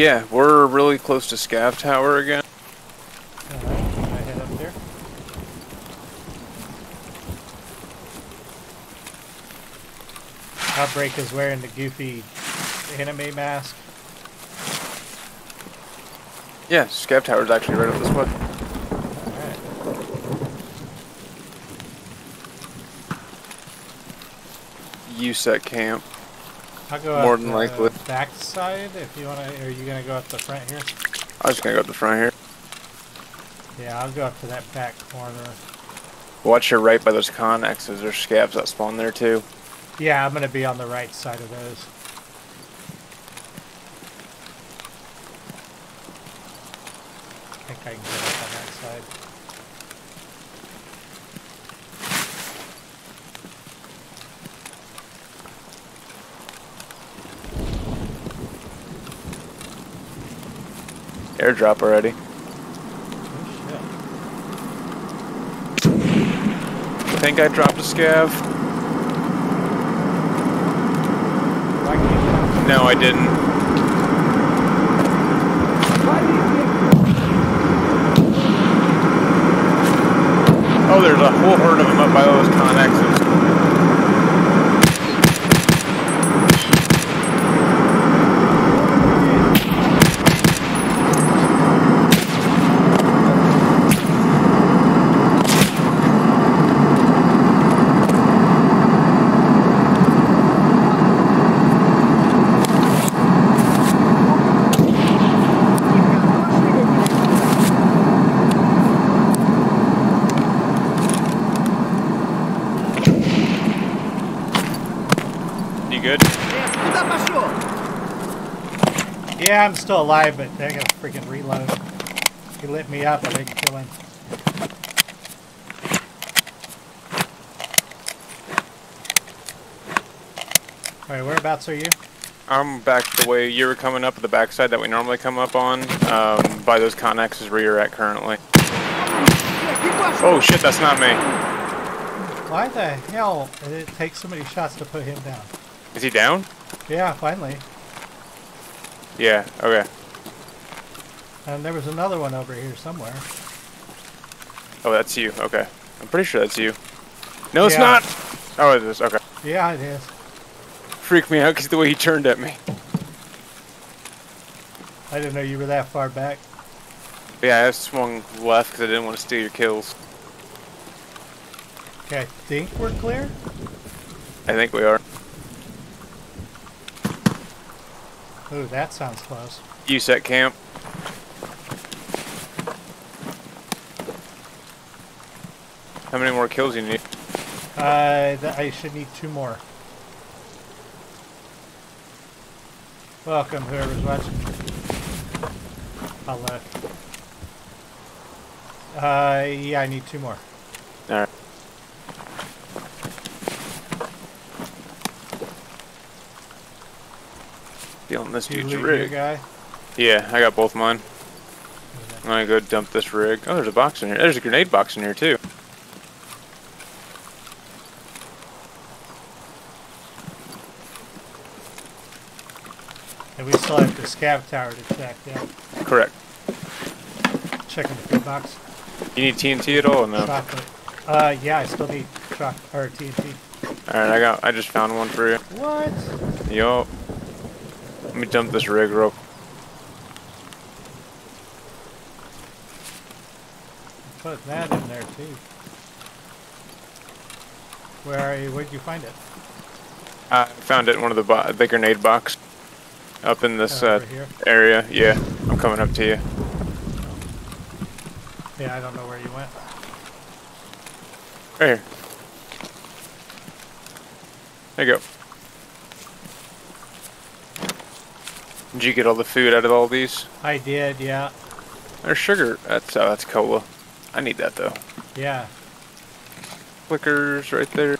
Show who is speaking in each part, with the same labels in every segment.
Speaker 1: Yeah, we're really close to Scav Tower again.
Speaker 2: Alright, can I head up there? Outbreak is wearing the goofy anime mask.
Speaker 1: Yeah, Scav Tower is actually right up this way.
Speaker 2: Alright.
Speaker 1: You set camp.
Speaker 2: I'll go
Speaker 1: More than
Speaker 2: the
Speaker 1: likely.
Speaker 2: back side if you wanna are you gonna go up the front here?
Speaker 1: I was gonna go up the front here.
Speaker 2: Yeah, I'll go up to that back corner.
Speaker 1: Watch your right by those connexes. There's scavs that spawn there too.
Speaker 2: Yeah, I'm gonna be on the right side of those. I think I can get up on that side.
Speaker 1: Airdrop already.
Speaker 2: Oh
Speaker 1: I think I dropped a scav.
Speaker 2: shit. Why can't
Speaker 1: No, I didn't. Oh, there's a whole herd of them up by those connexes. You good?
Speaker 2: Yeah, I'm still alive, but I gotta freaking reload. He lit me up, I didn't kill him. Alright, whereabouts are you?
Speaker 1: I'm back the way you were coming up the backside that we normally come up on, um, by those connexes where you're at currently. Oh shit, that's not me.
Speaker 2: Why the hell did it take so many shots to put him down?
Speaker 1: Is he down?
Speaker 2: Yeah, finally.
Speaker 1: Yeah, okay.
Speaker 2: And there was another one over here somewhere.
Speaker 1: Oh, that's you. Okay. I'm pretty sure that's you. No, it's not! Oh, it is. Okay.
Speaker 2: Yeah, it is.
Speaker 1: Freaked me out because the way he turned at me.
Speaker 2: I didn't know you were that far back.
Speaker 1: Yeah, I swung left because I didn't want to steal your kills.
Speaker 2: Okay, I think we're clear.
Speaker 1: I think we are.
Speaker 2: Ooh, that sounds close.
Speaker 1: You set camp. How many more kills do you need?
Speaker 2: Uh, I should need two more. Welcome, whoever's watching. I'll. Uh, yeah, I need two more.
Speaker 1: Alright. Feeling this dude's rig.
Speaker 2: guy?
Speaker 1: Yeah, I got both mine. I'm gonna go dump this rig. Oh, there's a box in here. There's a grenade box in here too.
Speaker 2: And we still have the scav tower to check. Yeah,
Speaker 1: Correct.
Speaker 2: checking the food box.
Speaker 1: You need TNT at all? or No.
Speaker 2: Chocolate. Uh, yeah, I still need choc or TNT.
Speaker 1: All right, I got. I just found one for you.
Speaker 2: What?
Speaker 1: Yo. Let me dump this rig real.
Speaker 2: Put that in there too. Where are you? Where'd you find it?
Speaker 1: I found it in one of the bo- the grenade box, up in this
Speaker 2: Oh,
Speaker 1: uh, area. Yeah, I'm coming up to you.
Speaker 2: Yeah, I don't know where you went.
Speaker 1: Right here. There you go. Did you get all the food out of all these?
Speaker 2: I did, yeah.
Speaker 1: There's sugar. That's oh, that's cola. I need that though.
Speaker 2: Yeah.
Speaker 1: Flickers right there.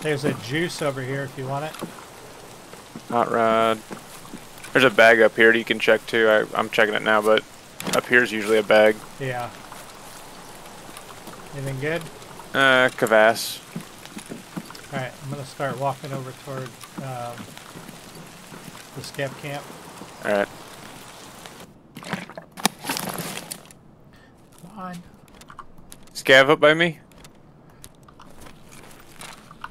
Speaker 2: There's a juice over here if you want it.
Speaker 1: Hot rod. There's a bag up here that you can check too. I, I'm checking it now, but up here is usually a bag.
Speaker 2: Yeah. Anything good?
Speaker 1: Uh, Kvass.
Speaker 2: Alright, I'm gonna start walking over toward um, the scav camp.
Speaker 1: Alright.
Speaker 2: Come on.
Speaker 1: Scav up by me?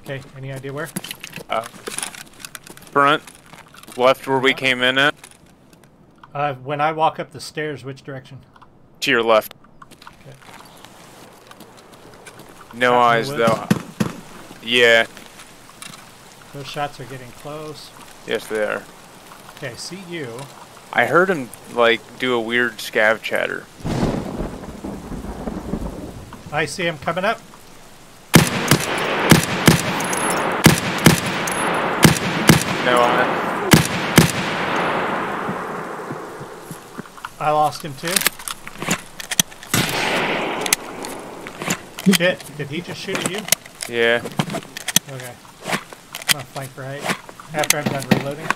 Speaker 2: Okay, any idea where?
Speaker 1: Uh, front. Left where we came in at.
Speaker 2: Uh, when I walk up the stairs, which direction?
Speaker 1: To your left.
Speaker 2: Okay.
Speaker 1: No eyes though. Yeah.
Speaker 2: Those shots are getting close.
Speaker 1: Yes they are.
Speaker 2: Okay, I see you.
Speaker 1: I heard him like do a weird scav chatter.
Speaker 2: I see him coming up.
Speaker 1: No eye.
Speaker 2: I lost him too. Shit, did he just shoot at you?
Speaker 1: Yeah.
Speaker 2: Okay. I'm gonna flank right. After I'm done reloading.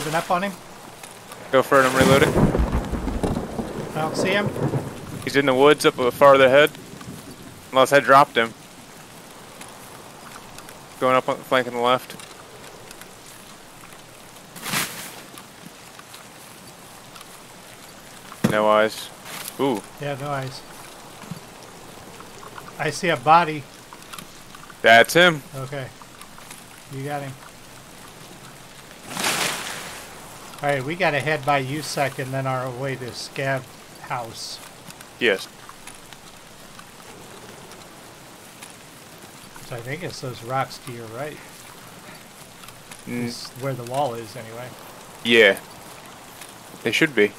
Speaker 2: Moving up on him.
Speaker 1: Go for it, I'm reloading.
Speaker 2: I don't see him.
Speaker 1: He's in the woods up a farther ahead. Unless I dropped him. Going up on flanking the left. No eyes. Ooh,
Speaker 2: Yeah, no eyes. I see a body.
Speaker 1: that's him.
Speaker 2: Okay. You got him. Alright, we gotta head by USEC and then our way to Scav House.
Speaker 1: Yes.
Speaker 2: So I think it's those rocks to your right.
Speaker 1: Mm,
Speaker 2: It's where the wall is, anyway.
Speaker 1: yeah. They should be.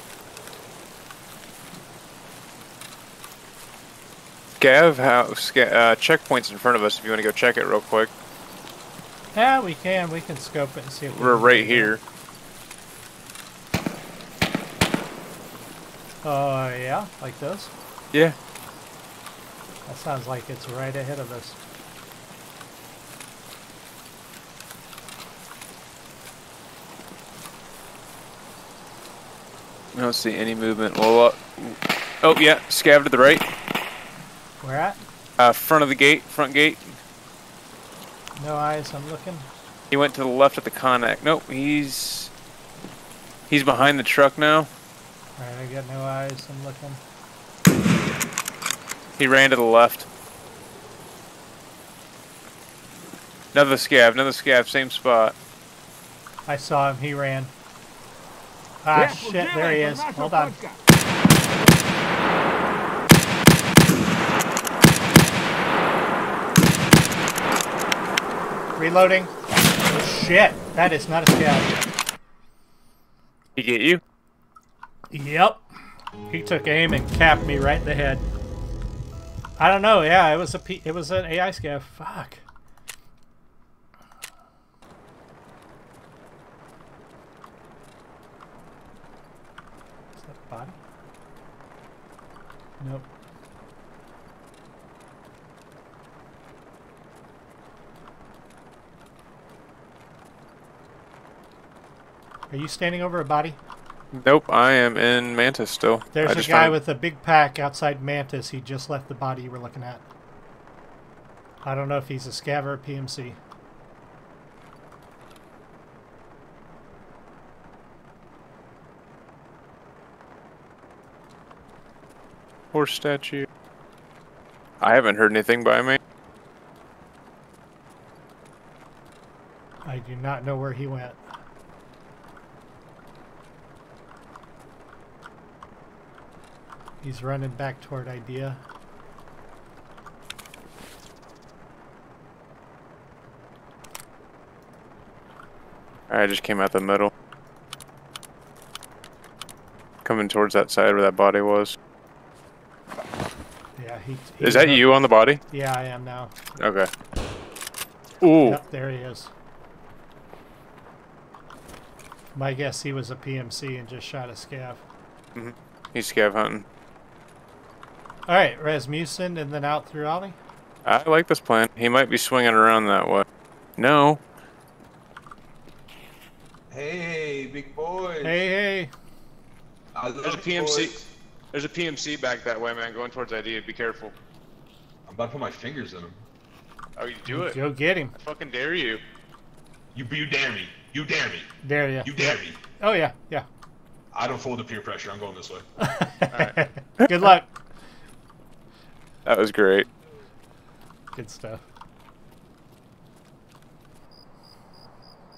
Speaker 1: Scav house. Uh, checkpoints in front of us if you want to go check it real quick.
Speaker 2: Yeah, we can. We can scope it and see if we
Speaker 1: We're
Speaker 2: can
Speaker 1: right here.
Speaker 2: there. Oh, yeah? Like this?
Speaker 1: Yeah.
Speaker 2: That sounds like it's right ahead of us.
Speaker 1: I don't see any movement. Well, uh, oh yeah, scav to the right.
Speaker 2: Where at?
Speaker 1: Uh, front of the gate, front gate.
Speaker 2: No eyes, I'm looking.
Speaker 1: He went to the left at the connect. Nope, he's he's behind the truck now.
Speaker 2: Alright, I got no eyes, I'm looking.
Speaker 1: He ran to the left. Another scav, another scav, same spot.
Speaker 2: I saw him, he ran. Ah, shit, there he is. Hold on. Reloading. Oh, shit, that is not a scout.
Speaker 1: He get you?
Speaker 2: Yep. He took aim and capped me right in the head. I don't know. Yeah, it was a P it was an AI scav. Fuck. Is that a body? Nope. Are you standing over a body?
Speaker 1: Nope, I am in Mantis still.
Speaker 2: There's a guy with a big pack outside Mantis. He just left the body you were looking at. I don't know if he's a scav or a PMC.
Speaker 1: horse statue. I haven't heard anything by me.
Speaker 2: I do not know where he went. He's running back toward Idea.
Speaker 1: I just came out the middle. Coming towards that side where that body was.
Speaker 2: Yeah, he.
Speaker 1: Is that
Speaker 2: up-
Speaker 1: you on the body?
Speaker 2: Yeah, I am now.
Speaker 1: Okay. Ooh.
Speaker 2: Yep, there he is. My guess he was a PMC and just shot a scav. Mm-hmm.
Speaker 1: He's scav hunting.
Speaker 2: All right, Rasmussen, and then out through OLI.
Speaker 1: I like this plan. He might be swinging around that way. No.
Speaker 3: Hey, big boy.
Speaker 2: Hey, hey.
Speaker 3: I
Speaker 1: There's a PMC.
Speaker 3: boys.
Speaker 1: There's a PMC back that way, man. Going towards ID. Be careful.
Speaker 3: I'm about to put my fingers in him.
Speaker 1: Oh, you do it.
Speaker 2: Go get him.
Speaker 1: I fucking dare you.
Speaker 3: You, you dare me. You dare me.
Speaker 2: Dare you.
Speaker 3: You dare me.
Speaker 2: Oh yeah, yeah.
Speaker 3: I don't fold the peer pressure. I'm going this way.
Speaker 1: right.
Speaker 2: Good luck.
Speaker 1: That was great.
Speaker 2: Good stuff.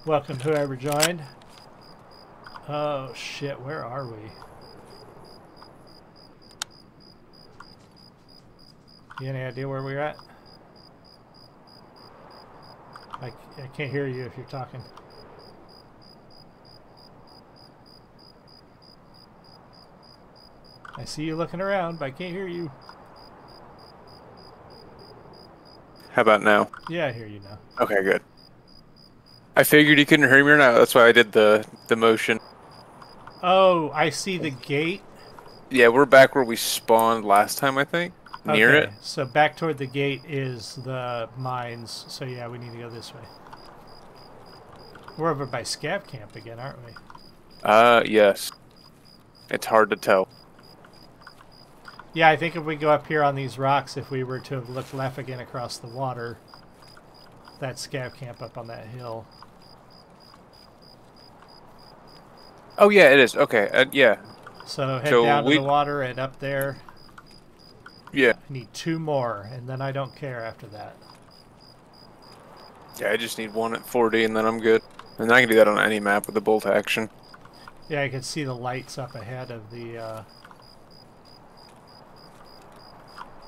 Speaker 2: Welcome whoever joined. Oh shit, where are we? You any idea where we're at? I, I can't hear you if you're talking. I see you looking around, but I can't hear you.
Speaker 1: How about now?
Speaker 2: Yeah, I hear you now.
Speaker 1: Okay, good. I figured you couldn't hear me or not. That's why I did the the motion.
Speaker 2: Oh, I see the gate.
Speaker 1: Yeah, we're back where we spawned last time, I think. Near
Speaker 2: Okay,
Speaker 1: it.
Speaker 2: So back toward the gate is the mines. So yeah, we need to go this way. We're over by Scav Camp again, aren't we?
Speaker 1: Uh, yes. It's hard to tell.
Speaker 2: Yeah, I think if we go up here on these rocks, if we were to have looked left again across the water, that Scav Camp up on that hill.
Speaker 1: Oh yeah, it is. Okay. Uh, yeah.
Speaker 2: So head
Speaker 1: So
Speaker 2: down
Speaker 1: we-
Speaker 2: to the water and up there.
Speaker 1: Yeah.
Speaker 2: I need two more, and then I don't care after that.
Speaker 1: Yeah. I just need one at 40, and then I'm good. And I can do that on any map with the bolt action.
Speaker 2: Yeah, I can see the lights up ahead of the uh,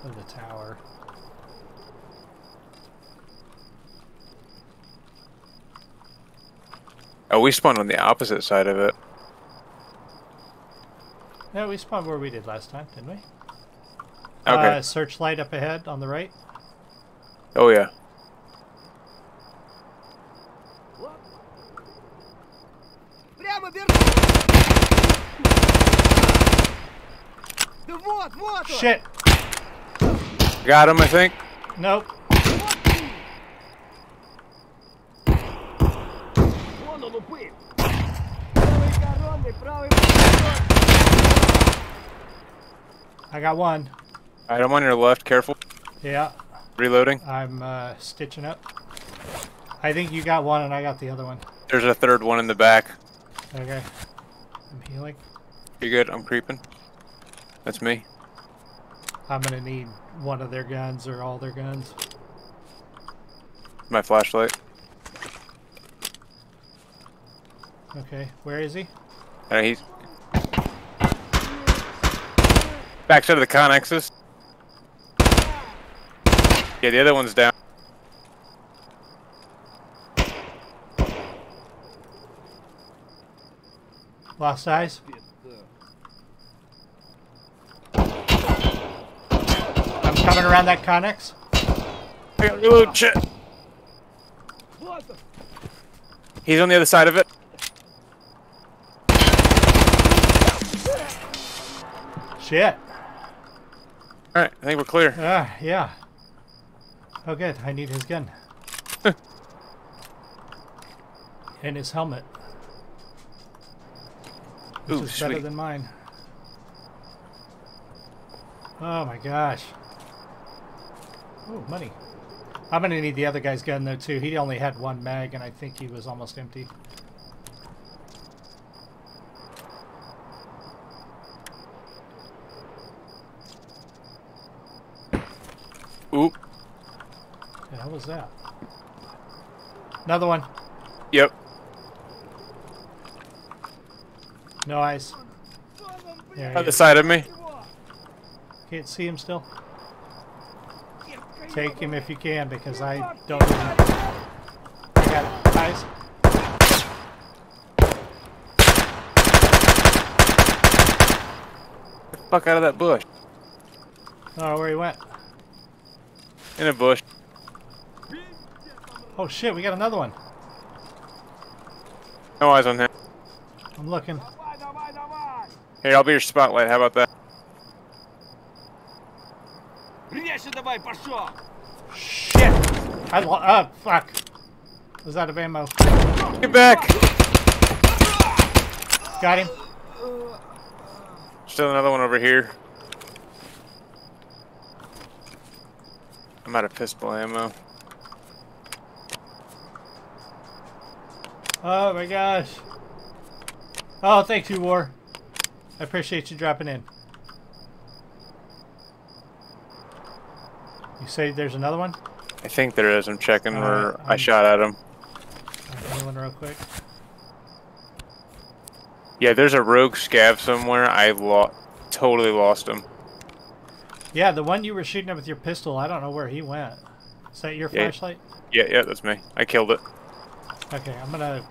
Speaker 2: of the tower.
Speaker 1: Oh, we spawned on the opposite side of it.
Speaker 2: Yeah, we spawned where we did last time, didn't we?
Speaker 1: Uh, okay.
Speaker 2: Uh, searchlight up ahead on the right.
Speaker 1: Oh, yeah.
Speaker 2: Shit!
Speaker 1: Got him, I think.
Speaker 2: Nope. I got one.
Speaker 1: Alright, I'm on your left, careful.
Speaker 2: Yeah.
Speaker 1: Reloading.
Speaker 2: I'm uh, stitching up. I think you got one and I got the other one.
Speaker 1: There's a third one in the back.
Speaker 2: Okay. I'm healing.
Speaker 1: You good? I'm creeping. That's me.
Speaker 2: I'm gonna need one of their guns or all their guns.
Speaker 1: My flashlight.
Speaker 2: Okay, where is he?
Speaker 1: Uh, he's backside of the connexes. Yeah, the other one's down.
Speaker 2: Lost eyes? coming around that Connex.
Speaker 1: I got reload. He's on the other side of it.
Speaker 2: Shit.
Speaker 1: Alright, I think we're clear.
Speaker 2: Uh, yeah. Oh, good. I need his gun. and his helmet. This
Speaker 1: Ooh,
Speaker 2: is
Speaker 1: sweet.
Speaker 2: better than mine. Oh my gosh. Oh, money. I'm gonna need the other guy's gun though too. He only had one mag and I think he was almost empty.
Speaker 1: Oop.
Speaker 2: The hell was that? Another one.
Speaker 1: Yep.
Speaker 2: No eyes. There he
Speaker 1: Other side of me.
Speaker 2: Can't see him still. Take him if you can, because I don't even... I got it. Eyes.
Speaker 1: Get the fuck out of that bush.
Speaker 2: Oh, where he went?
Speaker 1: In a bush.
Speaker 2: Oh shit, we got another one.
Speaker 1: No eyes on him.
Speaker 2: I'm looking.
Speaker 1: Here, I'll be your spotlight. How about that?
Speaker 2: Shit! I lo- oh, fuck. I was out of ammo.
Speaker 1: Get back!
Speaker 2: Got him.
Speaker 1: Still another one over here. I'm out of pistol ammo.
Speaker 2: Oh my gosh. Oh, thanks you, War. I appreciate you dropping in. You say there's another one?
Speaker 1: I think there is. I'm checking
Speaker 2: All
Speaker 1: where
Speaker 2: right,
Speaker 1: I
Speaker 2: I'm-
Speaker 1: shot at him.
Speaker 2: Another real quick.
Speaker 1: Yeah, there's a rogue scav somewhere. I lo- totally lost him.
Speaker 2: Yeah, the one you were shooting at with your pistol, I don't know where he went. Is that your
Speaker 1: Yeah.
Speaker 2: flashlight?
Speaker 1: Yeah, yeah, that's me. I killed it.
Speaker 2: Okay, I'm gonna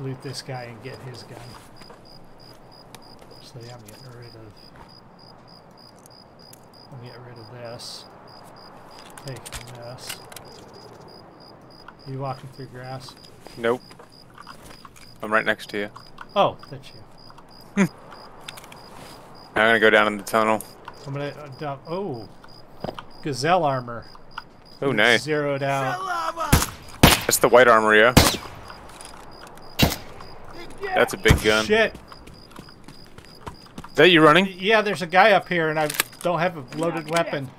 Speaker 2: loot this guy and get his gun. So yeah, I'm getting rid of. I'm getting rid of this. Taking this. You walking through grass?
Speaker 1: Nope. I'm right next to you.
Speaker 2: Oh, that's you.
Speaker 1: I'm gonna go down in the tunnel.
Speaker 2: I'm gonna uh, dump. Oh, gazelle armor.
Speaker 1: Oh, nice.
Speaker 2: Zeroed out.
Speaker 1: That's the white armor, yeah. That's a big gun.
Speaker 2: Shit.
Speaker 1: Is that you running?
Speaker 2: Yeah, there's a guy up here, and I don't have a loaded weapon.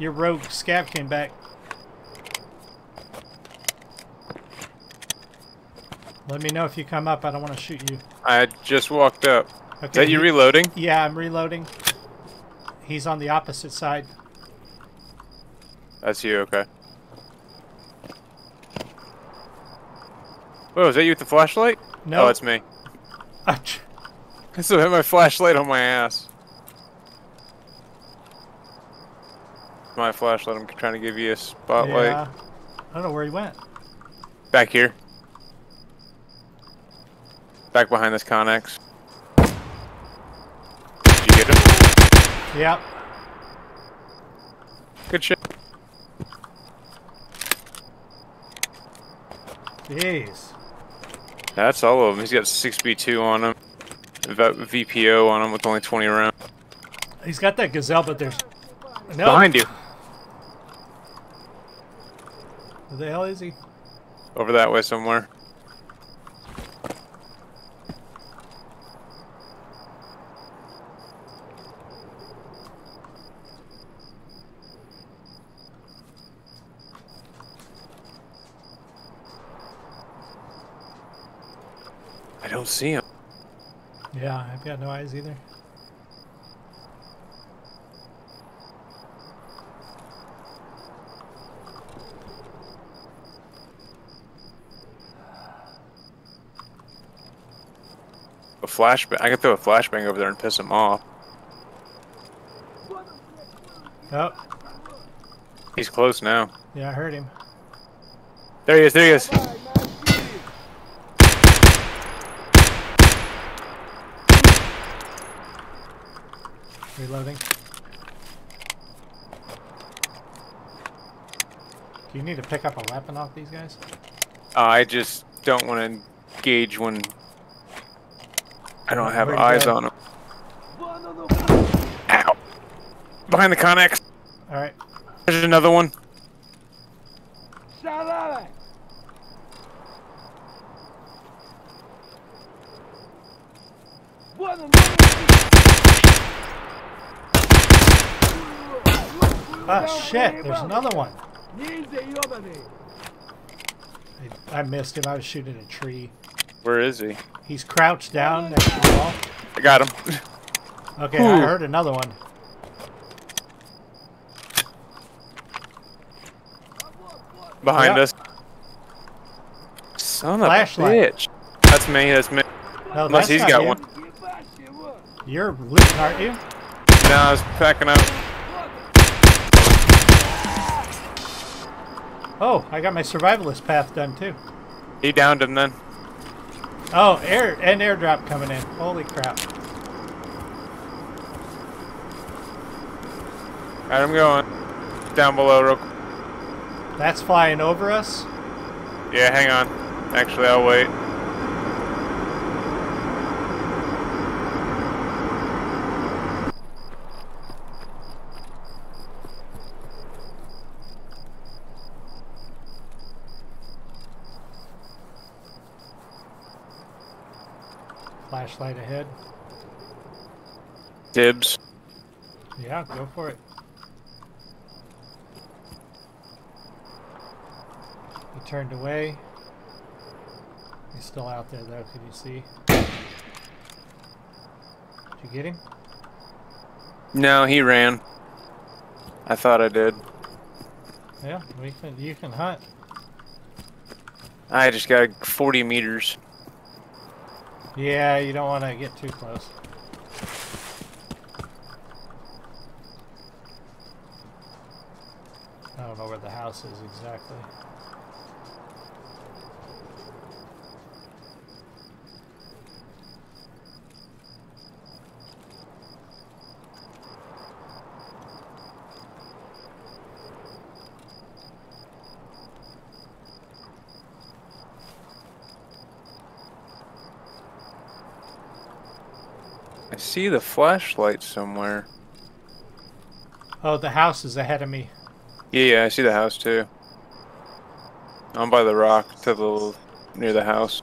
Speaker 2: Your rogue scav came back. Let me know if you come up. I don't want to shoot you.
Speaker 1: I just walked up.
Speaker 2: Okay.
Speaker 1: Is that you reloading?
Speaker 2: Yeah, I'm reloading. He's on the opposite side.
Speaker 1: That's you, okay. Whoa, is that you with the flashlight?
Speaker 2: No.
Speaker 1: Oh, it's me. I still have my flashlight on my ass. My flashlight, I'm trying to give you a spotlight.
Speaker 2: Yeah. I don't know where he went.
Speaker 1: Back here. Back behind this Connex. Did you get him?
Speaker 2: Yep.
Speaker 1: Good shit.
Speaker 2: Jeez.
Speaker 1: That's all of them. He's got 6B2 on him. V- VPO on him with only 20 rounds.
Speaker 2: He's got that gazelle, but there's no.
Speaker 1: Behind you.
Speaker 2: Where the hell is he?
Speaker 1: Over that way somewhere. I don't see him.
Speaker 2: Yeah, I've got no eyes either.
Speaker 1: Flashbang. I could throw a flashbang over there and piss him off.
Speaker 2: Oh,
Speaker 1: He's close now.
Speaker 2: yeah, I heard him.
Speaker 1: There he is. There he is.
Speaker 2: Reloading. Do you need to pick up a weapon off these guys?
Speaker 1: Uh, I just don't want to engage when I don't have
Speaker 2: Where'd
Speaker 1: eyes
Speaker 2: go?
Speaker 1: on him. Ow! Behind the Connex.
Speaker 2: Alright.
Speaker 1: There's another one.
Speaker 4: Salame! Bueno, no
Speaker 2: Ah, shit, there's another one. I, I missed him. I was shooting a tree.
Speaker 1: Where is he?
Speaker 2: He's crouched down next to the wall.
Speaker 1: I got him.
Speaker 2: Okay, I heard another one.
Speaker 1: Behind
Speaker 2: Yeah.
Speaker 1: us. Son of
Speaker 2: Flashlight.
Speaker 1: a bitch. That's me. That's me.
Speaker 2: No,
Speaker 1: Unless he's got
Speaker 2: you.
Speaker 1: one.
Speaker 2: You're looting, aren't you?
Speaker 1: No, I was packing up.
Speaker 2: Oh, I got my survivalist path done too.
Speaker 1: He downed him then.
Speaker 2: Oh, air and airdrop coming in. Holy crap.
Speaker 1: Alright, I'm going. Down below real quick.
Speaker 2: That's flying over us.
Speaker 1: Yeah, hang on. Actually, I'll wait.
Speaker 2: Flashlight ahead.
Speaker 1: Dibs.
Speaker 2: Yeah, go for it. He turned away. He's still out there though, can you see? Did you get him?
Speaker 1: No, he ran. I thought I did.
Speaker 2: Yeah, we can you can hunt.
Speaker 1: I just got 40 meters.
Speaker 2: Yeah, you don't want to get too close. I don't know where the house is exactly.
Speaker 1: I see the flashlight somewhere.
Speaker 2: Oh, the house is ahead of me.
Speaker 1: Yeah, yeah, I see the house too. I'm by the rock to the near the house.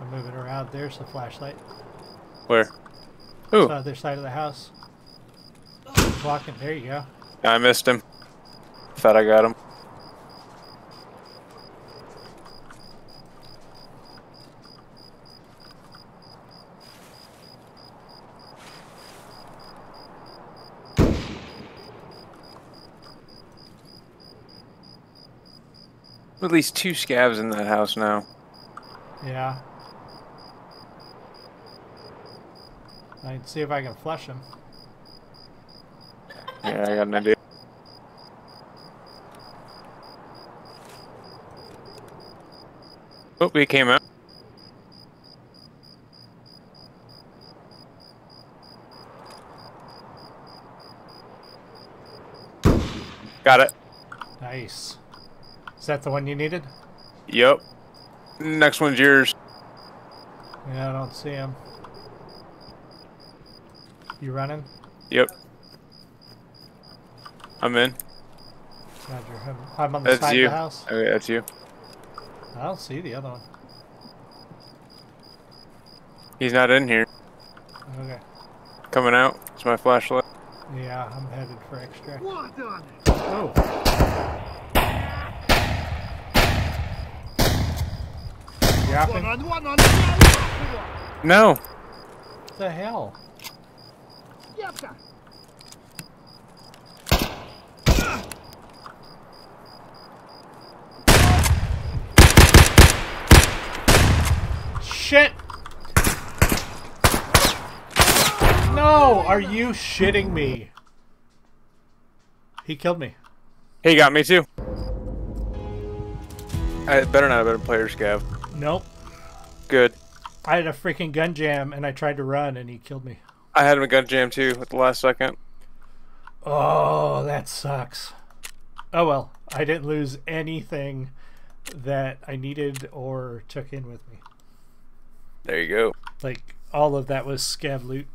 Speaker 2: I'm moving around. There's the flashlight.
Speaker 1: Where? Ooh,
Speaker 2: The other side of the house. Walking. There you go.
Speaker 1: I missed him. Thought I got him. At least two scavs in that house now.
Speaker 2: Yeah. I can see if I can flush him.
Speaker 1: Yeah, I got an idea. Oh, he came out. Got it.
Speaker 2: Nice. Is that the one you needed?
Speaker 1: Yep. Next one's yours.
Speaker 2: Yeah, I don't see him. You running?
Speaker 1: Yep. I'm in.
Speaker 2: Roger. I'm, I'm on the
Speaker 1: That's
Speaker 2: side
Speaker 1: you.
Speaker 2: of the house.
Speaker 1: Oh, okay, that's you.
Speaker 2: I don't see the other one.
Speaker 1: He's not in here.
Speaker 2: Okay.
Speaker 1: Coming out. It's my flashlight.
Speaker 2: Yeah, I'm headed for extract.
Speaker 4: What on?
Speaker 2: Oh. Dropping?
Speaker 4: One
Speaker 2: What
Speaker 4: on one on
Speaker 1: No.
Speaker 2: the hell? Shit! No! Are you shitting me? He killed me.
Speaker 1: He got me too. I better not have been a player scav.
Speaker 2: Nope.
Speaker 1: Good.
Speaker 2: I had a freaking gun jam and I tried to run and he killed me.
Speaker 1: I had him a gun jam too at the last second.
Speaker 2: Oh, that sucks. Oh well, I didn't lose anything that I needed or took in with me.
Speaker 1: There you go.
Speaker 2: Like all of that was scav loot.